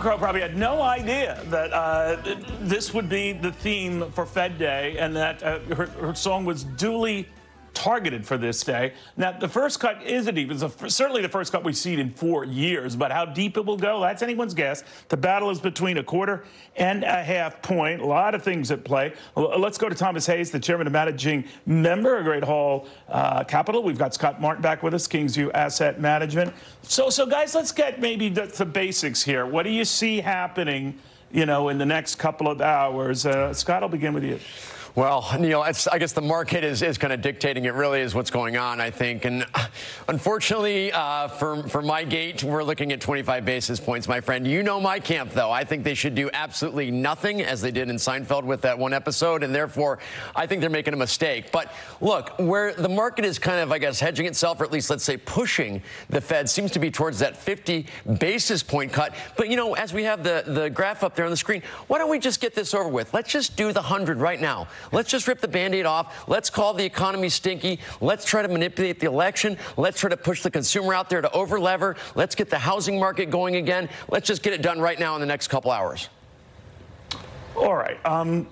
Crow probably had no idea that uh, this would be the theme for Fed Day and that uh, her, her, song was duly targeted for this day. Now, the first cut isn't even, certainly the first cut we've seen in four years, but how deep it will go, that's anyone's guess. The battle is between a quarter and a half point. A lot of things at play. Let's go to Thomas Hayes, the chairman and managing member of Great Hill uh, Capital. We've got Scott Martin back with us, Kingsview Asset Management. So, so guys, let's get maybe the, the basics here. What do you see happening, you know, in the next couple of hours? Uh, Scott, I'll begin with you. Well, Neil, I guess the market is, is kind of dictating it really is what's going on, I think. And unfortunately, uh, for, for my gate, we're looking at 25 basis points, my friend. You know my camp, though. I think they should do absolutely nothing, as they did in Seinfeld with that one episode. And therefore, I think they're making a mistake. But look, where the market is kind of, I guess, hedging itself, or at least, let's say, pushing the Fed, seems to be towards that 50 basis point cut. But, you know, as we have the, the graph up there on the screen, why don't we just get this over with? Let's just do the 100 right now. Let's just rip the band aid off. Let's call the economy stinky. Let's try to manipulate the election. Let's try to push the consumer out there to overlever. Let's get the housing market going again. Let's just get it done right now in the next couple hours. All right. Um,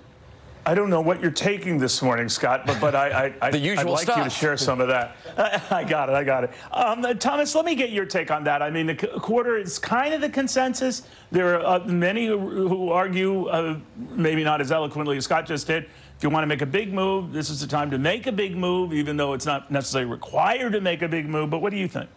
I don't know what you're taking this morning, Scott, but, but I, I, the usual I'd like stuff. you to share some of that. I got it. I got it. Um, Thomas, let me get your take on that. I mean, the quarter is kind of the consensus. There are uh, many who argue, uh, maybe not as eloquently as Scott just did. If you want to make a big move, this is the time to make a big move, even though it's not necessarily required to make a big move. But what do you think?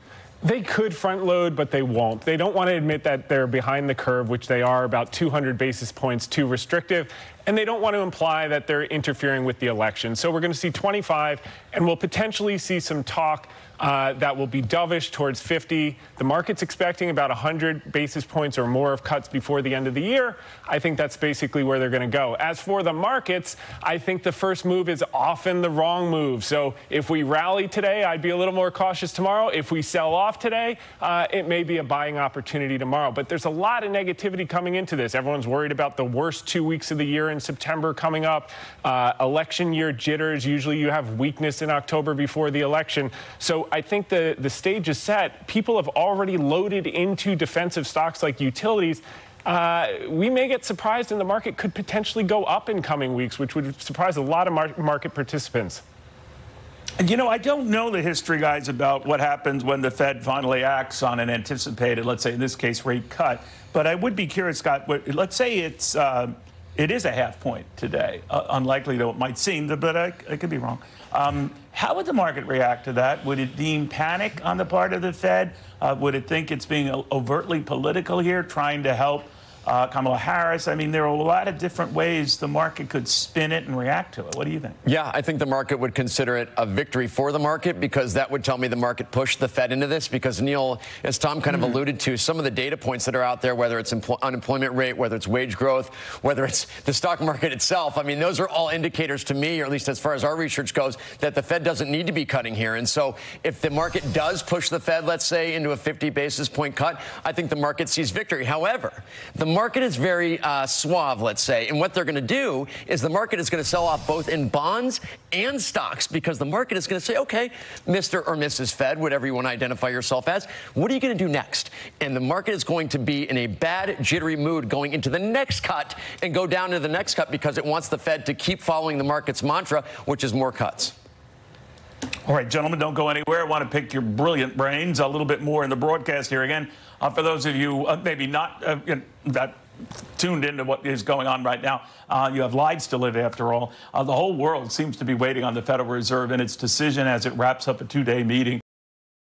They could front load, but they won't. They don't want to admit that they're behind the curve, which they are about 200 basis points too restrictive. And they don't want to imply that they're interfering with the election. So we're going to see 25, and we'll potentially see some talk uh, that will be dovish towards 50. The market's expecting about 100 basis points or more of cuts before the end of the year. I think that's basically where they're going to go. As for the markets, I think the first move is often the wrong move. So if we rally today, I'd be a little more cautious tomorrow. If we sell off today, uh, it may be a buying opportunity tomorrow. But there's a lot of negativity coming into this. Everyone's worried about the worst two weeks of the year September coming up. Uh, election year jitters. Usually you have weakness in October before the election. So I think the, the stage is set. People have already loaded into defensive stocks like utilities. Uh, we may get surprised and the market could potentially go up in coming weeks, which would surprise a lot of mar market participants. You know, I don't know the history, guys, about what happens when the Fed finally acts on an anticipated, let's say in this case, rate cut. But I would be curious, Scott. Let's say it's uh, it is a half point today, uh, unlikely though it might seem, but I, I could be wrong. Um, how would the market react to that? Would it deem panic on the part of the Fed? Uh, would it think it's being overtly political here, trying to help uh, Kamala Harris. I mean, there are a lot of different ways the market could spin it and react to it. What do you think? Yeah, I think the market would consider it a victory for the market because that would tell me the market pushed the Fed into this. Because, Neil, as Tom kind of mm-hmm. alluded to, some of the data points that are out there, whether it's empl- unemployment rate, whether it's wage growth, whether it's the stock market itself, I mean, those are all indicators to me, or at least as far as our research goes, that the Fed doesn't need to be cutting here. And so if the market does push the Fed, let's say, into a 50 basis point cut, I think the market sees victory. However, the market is very uh, suave, let's say. And what they're going to do is the market is going to sell off both in bonds and stocks because the market is going to say, okay, Mr. or Mrs. Fed, whatever you want to identify yourself as, what are you going to do next? And the market is going to be in a bad, jittery mood going into the next cut and go down to the next cut because it wants the Fed to keep following the market's mantra, which is more cuts. All right, gentlemen, don't go anywhere. I want to pick your brilliant brains a little bit more in the broadcast here again. Uh, for those of you uh, maybe not uh, that tuned into what is going on right now. Uh, you have lives to live, after all. Uh, the whole world seems to be waiting on the Federal Reserve and its decision as it wraps up a two day meeting